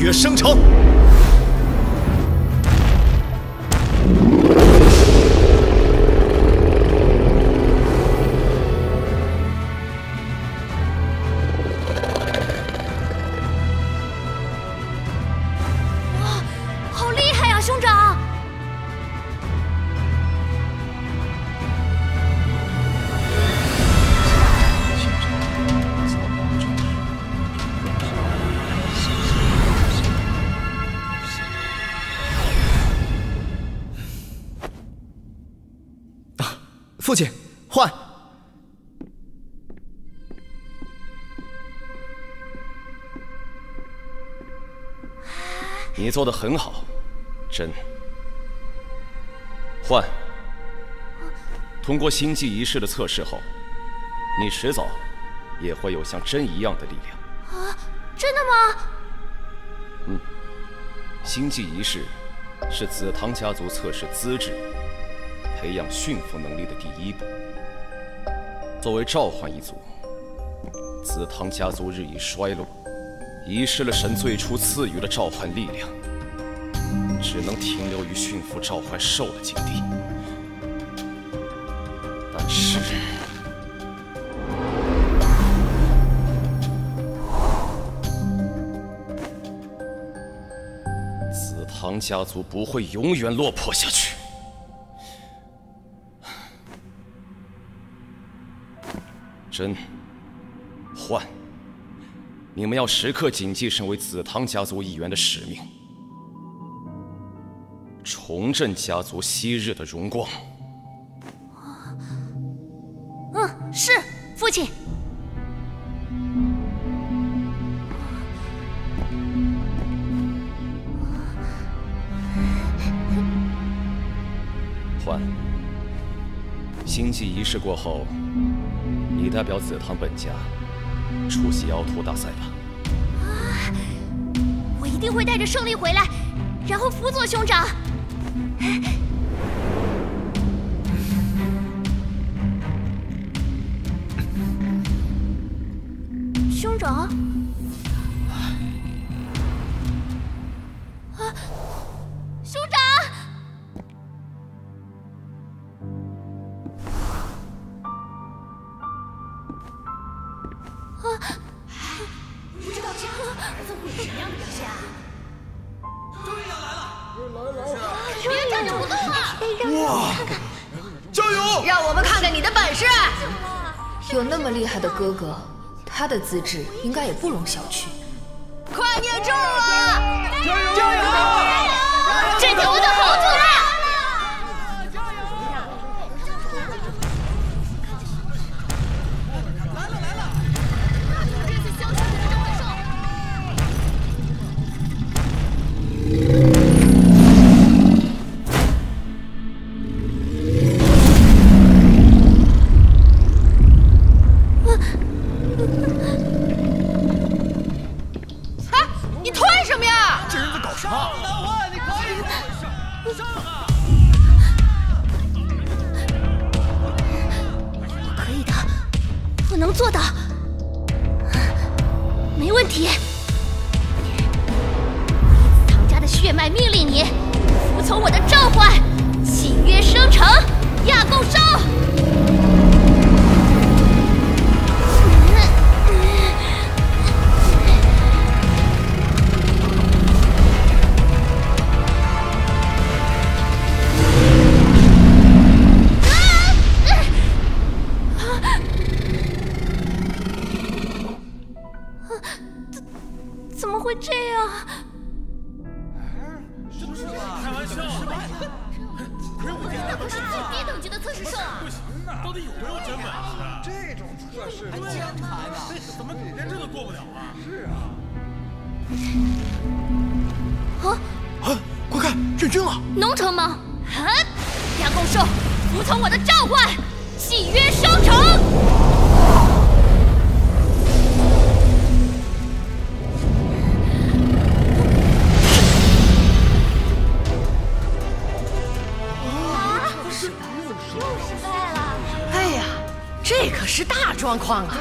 约生成。父亲，换。你做的很好，真。换。通过星际仪式的测试后，你迟早也会有像真一样的力量。啊，真的吗？嗯星际仪式是紫堂家族测试资质、培养驯服能力的第一步。作为召唤一族，紫堂家族日益衰落，遗失了神最初赐予的召唤力量，只能停留于驯服召唤兽的境地。但是，紫堂家族不会永远落魄下去。真，幻，你们要时刻谨记身为紫堂家族一员的使命，重振家族昔日的荣光。嗯，是父亲。换，星际仪式过后，你代表紫堂本家出席鳌头大赛吧。啊我一定会带着胜利回来，然后辅佐兄长。兄长，有那么厉害的哥哥，他的资质应该也不容小觑。快念咒啊！这是还键盘呢？怎么连这都过不了啊？是啊。啊啊，快看，认真了！农城吗？啊！亚贡兽，服从我的召唤，契约生成。这可是大状况啊！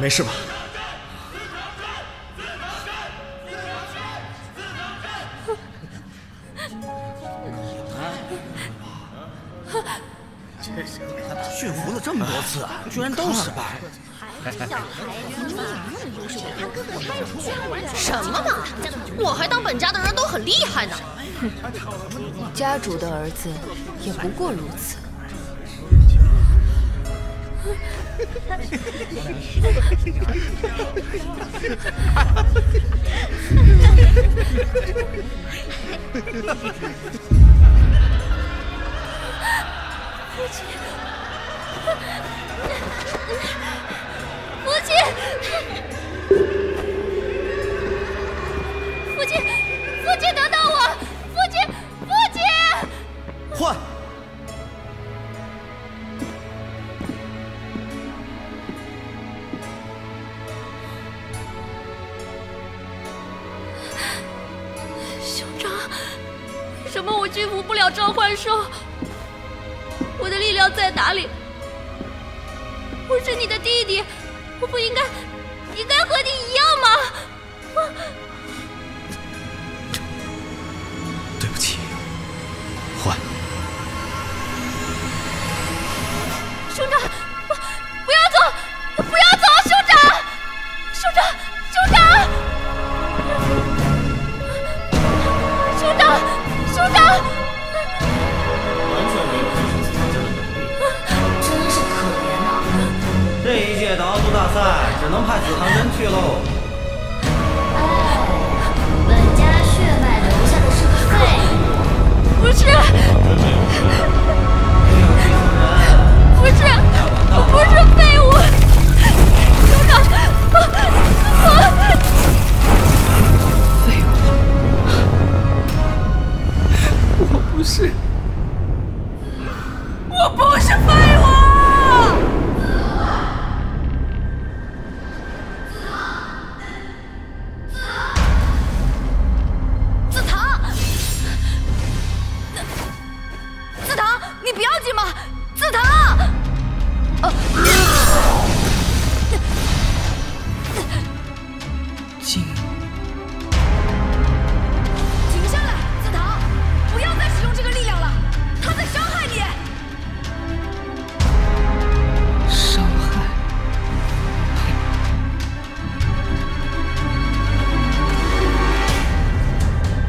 没事吧？驯服了这么多次，居然都失败。什么嘛！我还当本家的人都很厉害呢。家主的儿子也不过如此。父亲，父亲，父亲，等等。说？我的力量在哪里？我是你的弟弟，我不应该应该和你一样吗？对不起，换。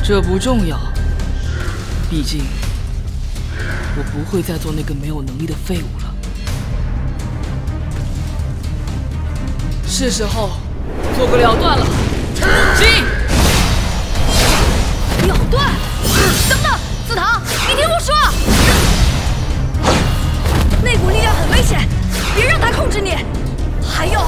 这不重要，毕竟我不会再做那个没有能力的废物了。是时候做个了断了。进！了断！等等，紫堂，你听我说，那股力量很危险，别让它控制你。还有，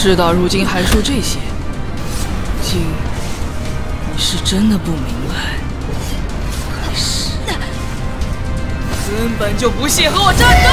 事到如今还说这些，静，你是真的不明白，还是根本就不屑和我战斗？